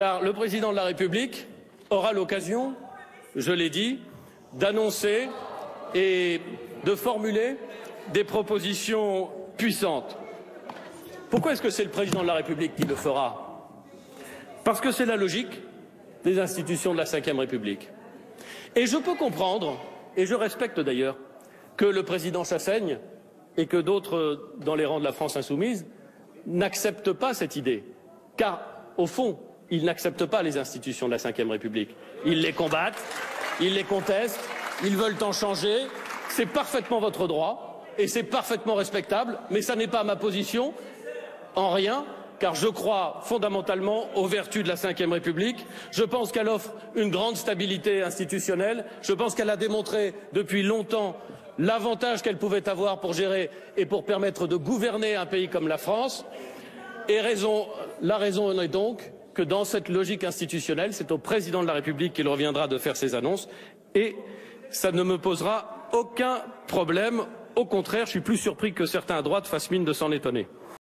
Car le président de la République aura l'occasion, je l'ai dit, d'annoncer et de formuler des propositions puissantes. Pourquoi est-ce que c'est le président de la République qui le fera? Parce que c'est la logique des institutions de la Ve République. Et je peux comprendre, et je respecte d'ailleurs, que le président Chassaigne et que d'autres dans les rangs de la France insoumise n'acceptent pas cette idée. Car, au fond, ils n'acceptent pas les institutions de la Ve République. Ils les combattent, ils les contestent, ils veulent en changer. C'est parfaitement votre droit et c'est parfaitement respectable, mais ça n'est pas ma position en rien, car je crois fondamentalement aux vertus de la Ve République. Je pense qu'elle offre une grande stabilité institutionnelle. Je pense qu'elle a démontré depuis longtemps l'avantage qu'elle pouvait avoir pour gérer et pour permettre de gouverner un pays comme la France. Et raison, la raison est donc que dans cette logique institutionnelle, c'est au président de la République qu'il reviendra de faire ses annonces et ça ne me posera aucun problème. Au contraire, je suis plus surpris que certains à droite fassent mine de s'en étonner.